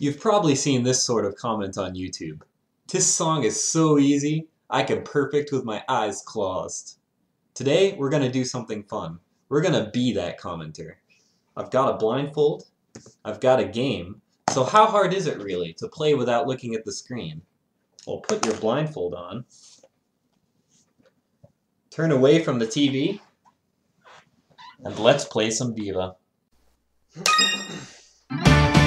You've probably seen this sort of comment on YouTube. This song is so easy, I can perfect with my eyes closed. Today, we're gonna do something fun. We're gonna be that commenter. I've got a blindfold, I've got a game, so how hard is it really to play without looking at the screen? Well, put your blindfold on, turn away from the TV, and let's play some Diva.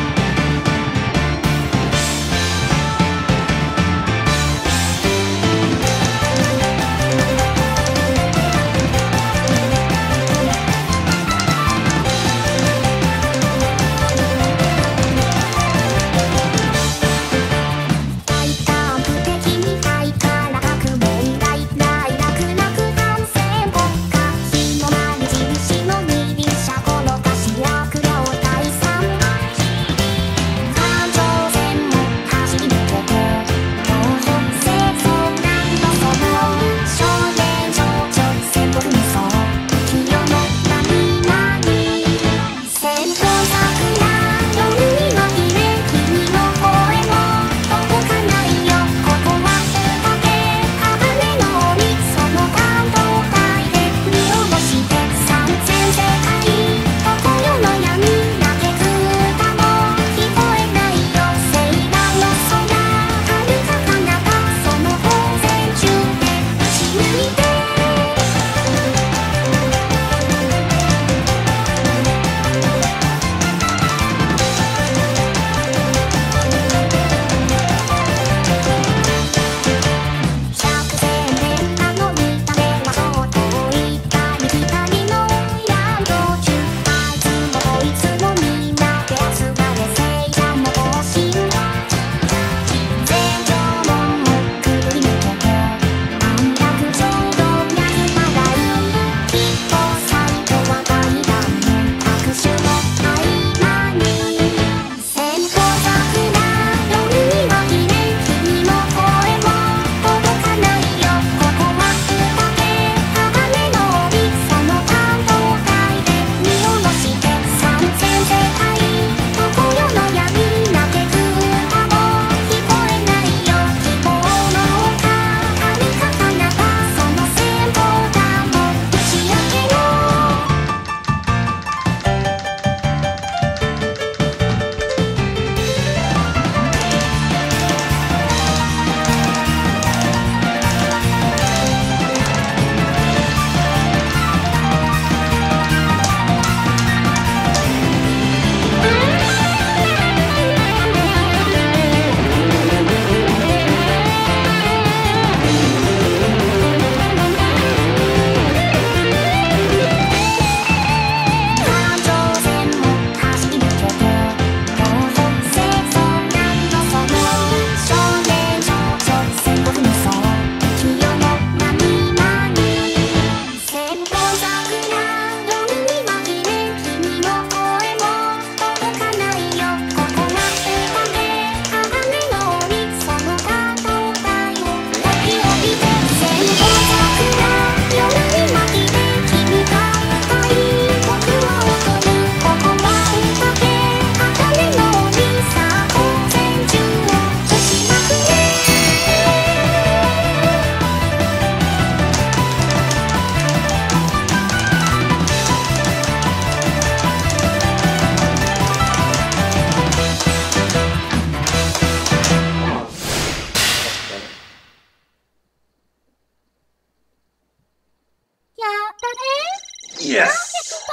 Yes!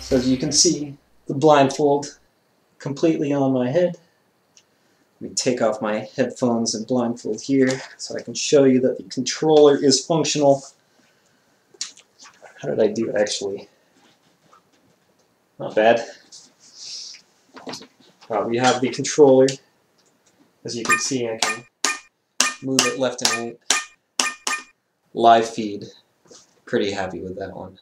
So as you can see, the blindfold completely on my head. Let me take off my headphones and blindfold here so I can show you that the controller is functional. How did I do actually? Not bad. Uh, we have the controller. As you can see, I can move it left and right. Live feed. Pretty happy with that one.